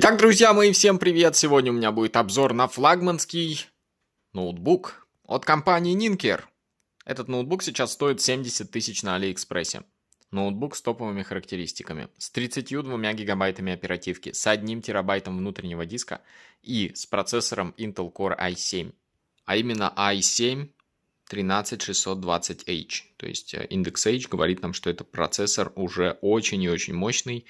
Итак, друзья мои, всем привет! Сегодня у меня будет обзор на флагманский ноутбук от компании Ninker. Этот ноутбук сейчас стоит 70 тысяч на Алиэкспрессе. Ноутбук с топовыми характеристиками, с 32 гигабайтами оперативки, с 1 терабайтом внутреннего диска и с процессором Intel Core i7. А именно i7 13620H. То есть э, индекс H говорит нам, что это процессор уже очень и очень мощный,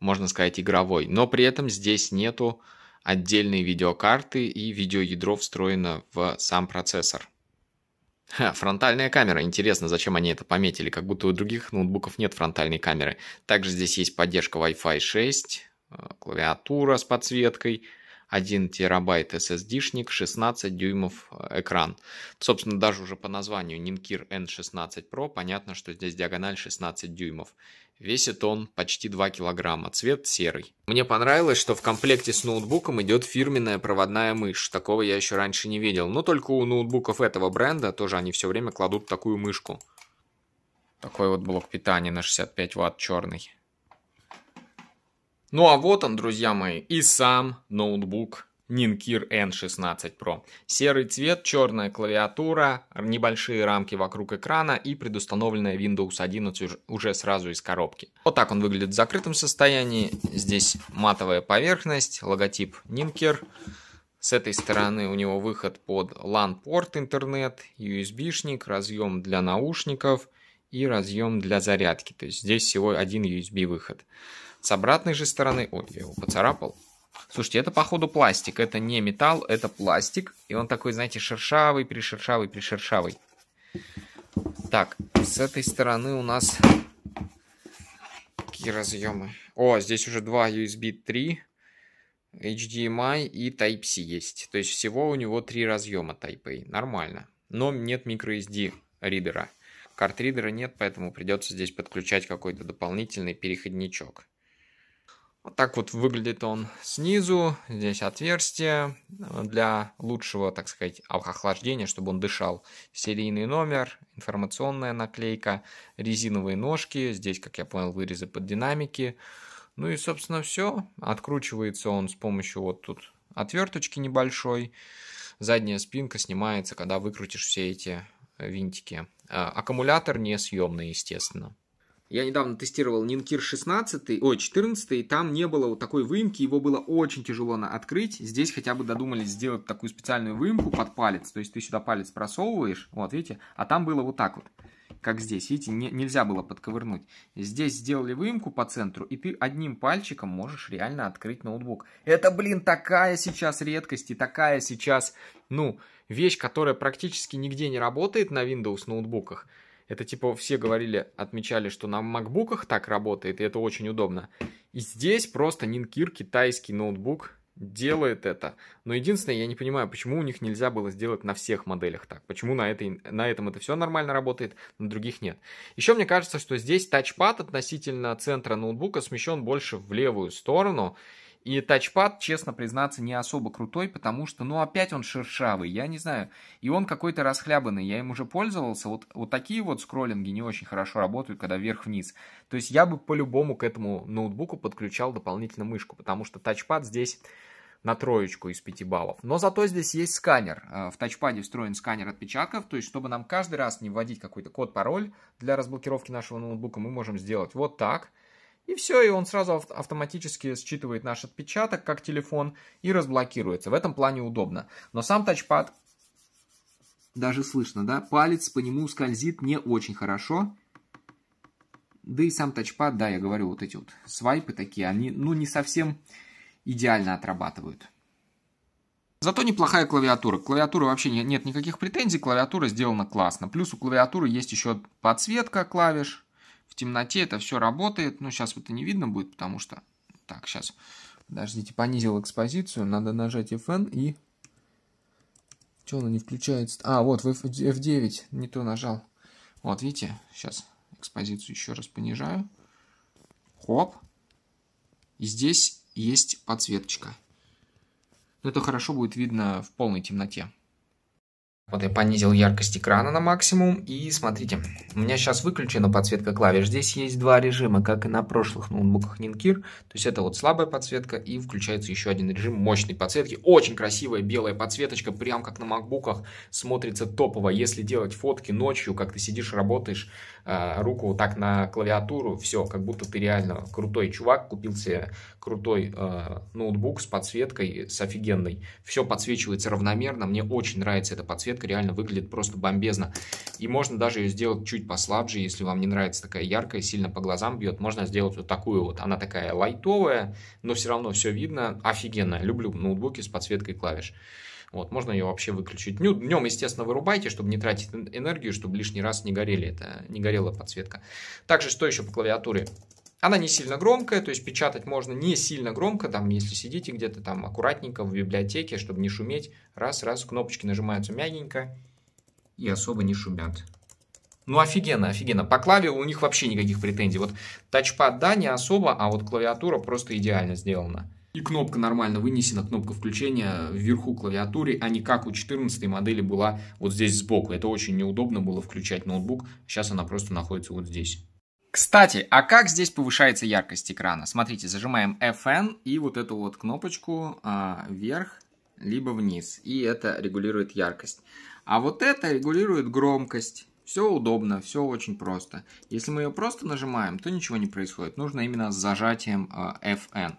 можно сказать, игровой. Но при этом здесь нету отдельной видеокарты и видеоядро встроено в сам процессор. Ха, фронтальная камера. Интересно, зачем они это пометили, как будто у других ноутбуков нет фронтальной камеры. Также здесь есть поддержка Wi-Fi 6, э, клавиатура с подсветкой, 1 терабайт SSD-шник, 16 дюймов э, экран. Собственно, даже уже по названию Ninkir N16 Pro понятно, что здесь диагональ 16 дюймов. Весит он почти 2 килограмма, цвет серый. Мне понравилось, что в комплекте с ноутбуком идет фирменная проводная мышь. Такого я еще раньше не видел. Но только у ноутбуков этого бренда тоже они все время кладут такую мышку. Такой вот блок питания на 65 ватт черный. Ну а вот он, друзья мои, и сам ноутбук Ninkir N16 Pro. Серый цвет, черная клавиатура, небольшие рамки вокруг экрана и предустановленная Windows 11 уже сразу из коробки. Вот так он выглядит в закрытом состоянии. Здесь матовая поверхность, логотип Ninkir. С этой стороны у него выход под LAN-порт интернет, USB-шник, разъем для наушников и разъем для зарядки. То есть здесь всего один USB выход. С обратной же стороны... Ой, я его поцарапал. Слушайте, это походу пластик. Это не металл, это пластик. И он такой, знаете, шершавый, пришершавый, пришершавый. Так, с этой стороны у нас... Какие разъемы? О, здесь уже два USB 3, HDMI и Type-C есть. То есть всего у него три разъема Type-A. Нормально. Но нет microSD ридера. Карт-ридера нет, поэтому придется здесь подключать какой-то дополнительный переходничок. Вот так вот выглядит он снизу. Здесь отверстие для лучшего, так сказать, охлаждения, чтобы он дышал. Серийный номер, информационная наклейка, резиновые ножки. Здесь, как я понял, вырезы под динамики. Ну и, собственно, все. Откручивается он с помощью вот тут отверточки небольшой. Задняя спинка снимается, когда выкрутишь все эти винтики. А, аккумулятор несъемный, естественно. Я недавно тестировал Ninkir 16, ой, 14, и там не было вот такой выемки, его было очень тяжело на открыть. Здесь хотя бы додумались сделать такую специальную выемку под палец, то есть ты сюда палец просовываешь, вот видите, а там было вот так вот, как здесь, видите, не, нельзя было подковырнуть. Здесь сделали выемку по центру, и ты одним пальчиком можешь реально открыть ноутбук. Это, блин, такая сейчас редкость и такая сейчас, ну, вещь, которая практически нигде не работает на Windows ноутбуках. Это типа все говорили, отмечали, что на макбуках так работает, и это очень удобно. И здесь просто Нинкир, китайский ноутбук, делает это. Но единственное, я не понимаю, почему у них нельзя было сделать на всех моделях так. Почему на, этой, на этом это все нормально работает, на других нет. Еще мне кажется, что здесь тачпад относительно центра ноутбука смещен больше в левую сторону. И тачпад, честно признаться, не особо крутой, потому что, ну, опять он шершавый, я не знаю. И он какой-то расхлябанный, я им уже пользовался. Вот, вот такие вот скроллинги не очень хорошо работают, когда вверх-вниз. То есть я бы по-любому к этому ноутбуку подключал дополнительно мышку, потому что тачпад здесь на троечку из 5 баллов. Но зато здесь есть сканер. Э, в тачпаде встроен сканер отпечатков, то есть чтобы нам каждый раз не вводить какой-то код-пароль для разблокировки нашего ноутбука, мы можем сделать вот так – и все, и он сразу автоматически считывает наш отпечаток как телефон и разблокируется. В этом плане удобно. Но сам тачпад, даже слышно, да, палец по нему скользит не очень хорошо. Да и сам тачпад, да, я говорю, вот эти вот свайпы такие, они, ну, не совсем идеально отрабатывают. Зато неплохая клавиатура. Клавиатура вообще нет, нет никаких претензий, клавиатура сделана классно. Плюс у клавиатуры есть еще подсветка клавиш, в темноте это все работает. Ну, сейчас это не видно будет, потому что... Так, сейчас. Подождите, понизил экспозицию. Надо нажать FN и... Что она не включается? А, вот, F9 не то нажал. Вот, видите? Сейчас экспозицию еще раз понижаю. Хоп. И здесь есть подсветочка. Но это хорошо будет видно в полной темноте. Вот я понизил яркость экрана на максимум. И смотрите, у меня сейчас выключена подсветка клавиш. Здесь есть два режима, как и на прошлых ноутбуках Ninkir. То есть это вот слабая подсветка и включается еще один режим мощной подсветки. Очень красивая белая подсветочка, прям как на макбуках. Смотрится топово. Если делать фотки ночью, как ты сидишь, работаешь, а, руку вот так на клавиатуру, все, как будто ты реально крутой чувак, купил себе крутой э, ноутбук с подсветкой, с офигенной. Все подсвечивается равномерно, мне очень нравится эта подсветка, реально выглядит просто бомбезно. И можно даже ее сделать чуть послабже, если вам не нравится такая яркая, сильно по глазам бьет, можно сделать вот такую вот. Она такая лайтовая, но все равно все видно, офигенно. Люблю ноутбуки с подсветкой клавиш. Вот, можно ее вообще выключить. Днем, естественно, вырубайте, чтобы не тратить энергию, чтобы лишний раз не горели это, не горела подсветка. Также, что еще по клавиатуре? Она не сильно громкая, то есть печатать можно не сильно громко, там, если сидите где-то там аккуратненько в библиотеке, чтобы не шуметь. Раз, раз, кнопочки нажимаются мягенько и особо не шумят. Ну, офигенно, офигенно. По клаве у них вообще никаких претензий. Вот тачпад, да, не особо, а вот клавиатура просто идеально сделана. И кнопка нормально вынесена, кнопка включения вверху клавиатуры, а не как у 14 модели была вот здесь сбоку. Это очень неудобно было включать ноутбук, сейчас она просто находится вот здесь. Кстати, а как здесь повышается яркость экрана? Смотрите, зажимаем FN и вот эту вот кнопочку а, вверх, либо вниз. И это регулирует яркость. А вот это регулирует громкость. Все удобно, все очень просто. Если мы ее просто нажимаем, то ничего не происходит. Нужно именно с зажатием а, FN.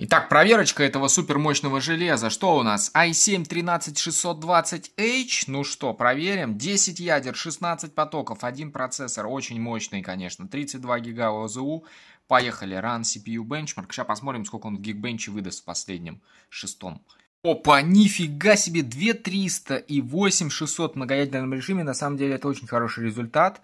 Итак, проверочка этого супермощного железа. Что у нас? i7-13620H. Ну что, проверим. 10 ядер, 16 потоков, один процессор. Очень мощный, конечно. 32 гига ОЗУ. Поехали. Run CPU Benchmark. Сейчас посмотрим, сколько он в Geekbench выдаст в последнем, шестом. Опа, нифига себе, 2300 и 8600 в многоядерном режиме. На самом деле это очень хороший результат.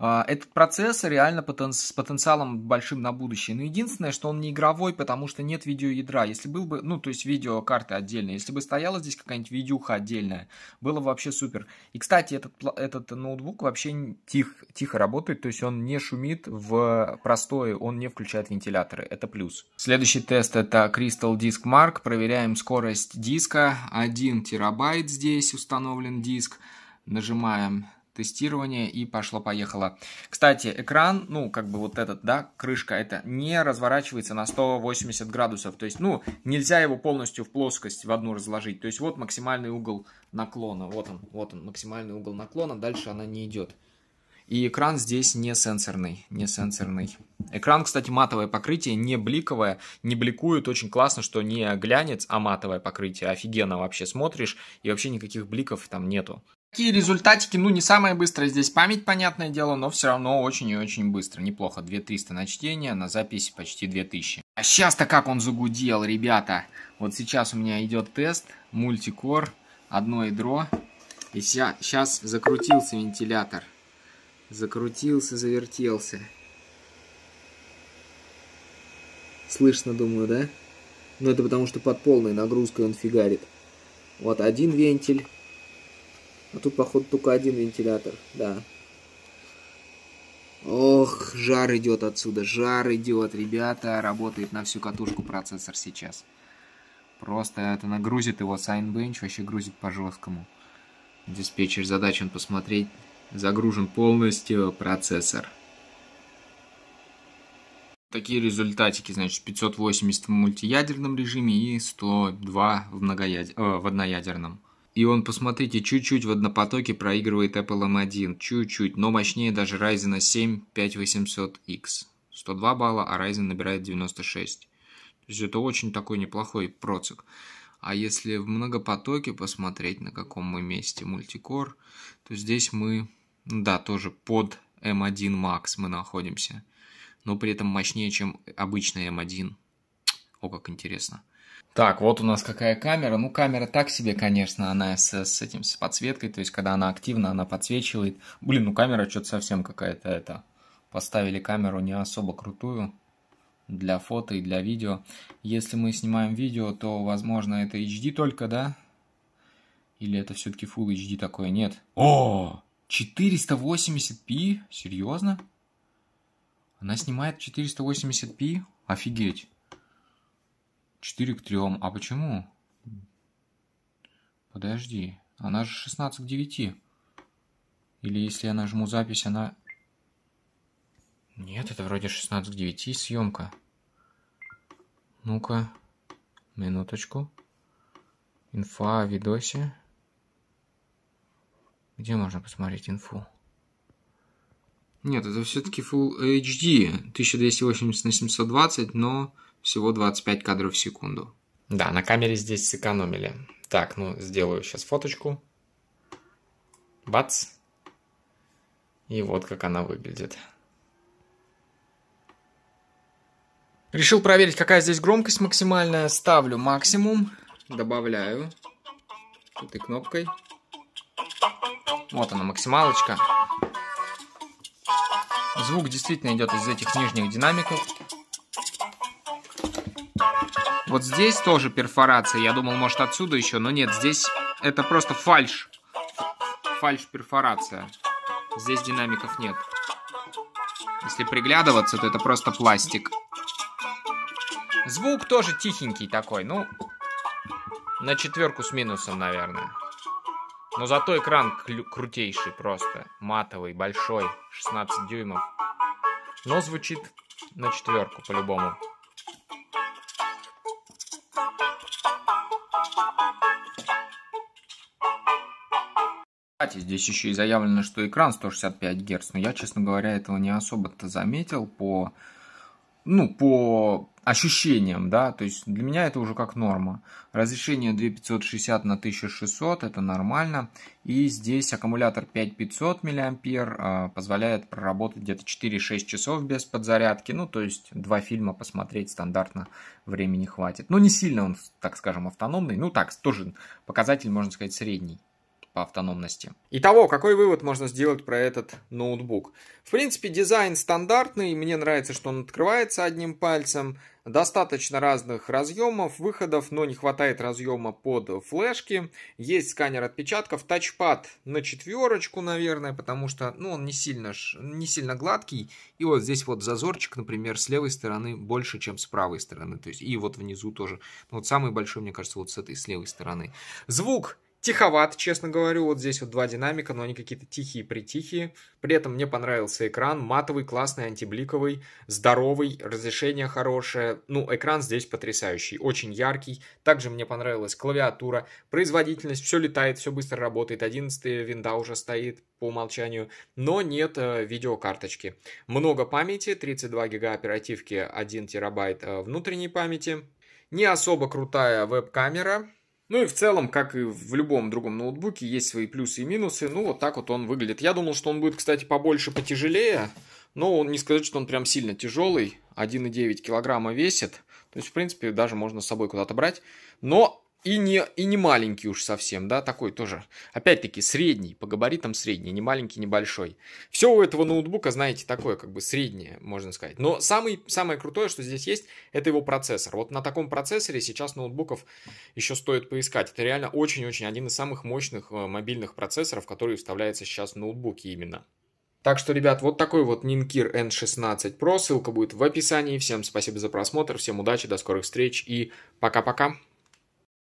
А, этот процессор реально с потенциалом большим на будущее. Но единственное, что он не игровой, потому что нет видеоядра. Если был бы, ну, то есть видеокарты отдельные, если бы стояла здесь какая-нибудь видюха отдельная, было бы вообще супер. И, кстати, этот, этот ноутбук вообще тих, тихо работает, то есть он не шумит в простое, он не включает вентиляторы. Это плюс. Следующий тест это Crystal Disk Mark. Проверяем скорость диска. 1 терабайт здесь установлен диск. Нажимаем тестирование и пошло-поехало. Кстати, экран, ну, как бы вот этот, да, крышка, это не разворачивается на 180 градусов. То есть, ну, нельзя его полностью в плоскость в одну разложить. То есть, вот максимальный угол наклона. Вот он, вот он, максимальный угол наклона. Дальше она не идет. И экран здесь не сенсорный, не сенсорный. Экран, кстати, матовое покрытие, не бликовое, не бликует. Очень классно, что не глянец, а матовое покрытие. Офигенно вообще смотришь, и вообще никаких бликов там нету. Такие результатики, ну, не самое быстрое здесь память, понятное дело, но все равно очень и очень быстро. Неплохо. 2300 на чтение, на записи почти 2000. А сейчас-то как он загудел, ребята. Вот сейчас у меня идет тест, мультикор, одно ядро. И сейчас закрутился вентилятор. Закрутился, завертелся. Слышно, думаю, да? Ну, это потому что под полной нагрузкой он фигарит. Вот один вентиль. А тут, походу, только один вентилятор, да. Ох, жар идет отсюда, жар идет, ребята, работает на всю катушку процессор сейчас. Просто это нагрузит его Signbench, вообще грузит по жесткому. Диспетчер задачен посмотреть, загружен полностью процессор. Такие результатики, значит, 580 в мультиядерном режиме и 102 в, многояд... э, в одноядерном. И он, посмотрите, чуть-чуть в однопотоке проигрывает Apple M1. Чуть-чуть, но мощнее даже Ryzen 7 5800X. 102 балла, а Ryzen набирает 96. То есть это очень такой неплохой процик. А если в многопотоке посмотреть, на каком мы месте мультикор, то здесь мы, да, тоже под M1 Max мы находимся. Но при этом мощнее, чем обычный M1. О, как интересно. Так, вот у нас какая камера. Ну, камера так себе, конечно, она с, с этим, с подсветкой, то есть, когда она активна, она подсвечивает. Блин, ну камера что-то совсем какая-то это. Поставили камеру не особо крутую для фото и для видео. Если мы снимаем видео, то, возможно, это HD только, да? Или это все-таки Full HD такое? Нет. О, 480p? Серьезно? Она снимает 480p? Офигеть. 4 к 3. А почему? Подожди. Она же 16 к 9. Или если я нажму запись, она... Нет, это вроде 16 к 9 съемка. Ну-ка, минуточку. Инфа о видосе. Где можно посмотреть инфу? Нет, это все-таки Full HD, 1280 на 720, но всего 25 кадров в секунду. Да, на камере здесь сэкономили. Так, ну, сделаю сейчас фоточку. Бац. И вот как она выглядит. Решил проверить, какая здесь громкость максимальная. Ставлю максимум. Добавляю. Этой кнопкой. Вот она, максималочка. Звук действительно идет из этих нижних динамиков. Вот здесь тоже перфорация. Я думал, может отсюда еще, но нет, здесь это просто фальш. Фальш-перфорация. Здесь динамиков нет. Если приглядываться, то это просто пластик. Звук тоже тихенький такой, ну, на четверку с минусом, наверное. Но зато экран крутейший просто. Матовый, большой, 16 дюймов. Но звучит на четверку по-любому. Кстати, здесь еще и заявлено, что экран 165 Гц, но я, честно говоря, этого не особо-то заметил по, ну, по ощущениям, да, то есть для меня это уже как норма. Разрешение 2560 на 1600, это нормально, и здесь аккумулятор 5500 мА позволяет проработать где-то 4-6 часов без подзарядки, ну, то есть два фильма посмотреть стандартно времени хватит. Но не сильно он, так скажем, автономный, ну, так, тоже показатель, можно сказать, средний по автономности. Итого, какой вывод можно сделать про этот ноутбук? В принципе, дизайн стандартный, мне нравится, что он открывается одним пальцем, достаточно разных разъемов, выходов, но не хватает разъема под флешки, есть сканер отпечатков, тачпад на четверочку, наверное, потому что ну, он не сильно, не сильно гладкий, и вот здесь вот зазорчик, например, с левой стороны больше, чем с правой стороны, то есть и вот внизу тоже, вот самый большой, мне кажется, вот с этой, с левой стороны. Звук Тиховат, честно говорю, вот здесь вот два динамика, но они какие-то тихие-притихие. При этом мне понравился экран, матовый, классный, антибликовый, здоровый, разрешение хорошее. Ну, экран здесь потрясающий, очень яркий. Также мне понравилась клавиатура, производительность, все летает, все быстро работает. 11 винда уже стоит по умолчанию, но нет э, видеокарточки. Много памяти, 32 гига оперативки, 1 терабайт э, внутренней памяти. Не особо крутая веб-камера, ну и в целом, как и в любом другом ноутбуке, есть свои плюсы и минусы. Ну, вот так вот он выглядит. Я думал, что он будет, кстати, побольше, потяжелее. Но не сказать, что он прям сильно тяжелый. 1,9 килограмма весит. То есть, в принципе, даже можно с собой куда-то брать. Но и не, и не маленький уж совсем, да, такой тоже, опять-таки, средний, по габаритам средний, не маленький, не большой. Все у этого ноутбука, знаете, такое, как бы среднее, можно сказать. Но самый, самое крутое, что здесь есть, это его процессор. Вот на таком процессоре сейчас ноутбуков еще стоит поискать. Это реально очень-очень один из самых мощных э, мобильных процессоров, который вставляется сейчас в ноутбуки именно. Так что, ребят, вот такой вот Ninkir N16 Pro. Ссылка будет в описании. Всем спасибо за просмотр, всем удачи, до скорых встреч и пока-пока.